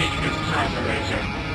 Take this time, Razor.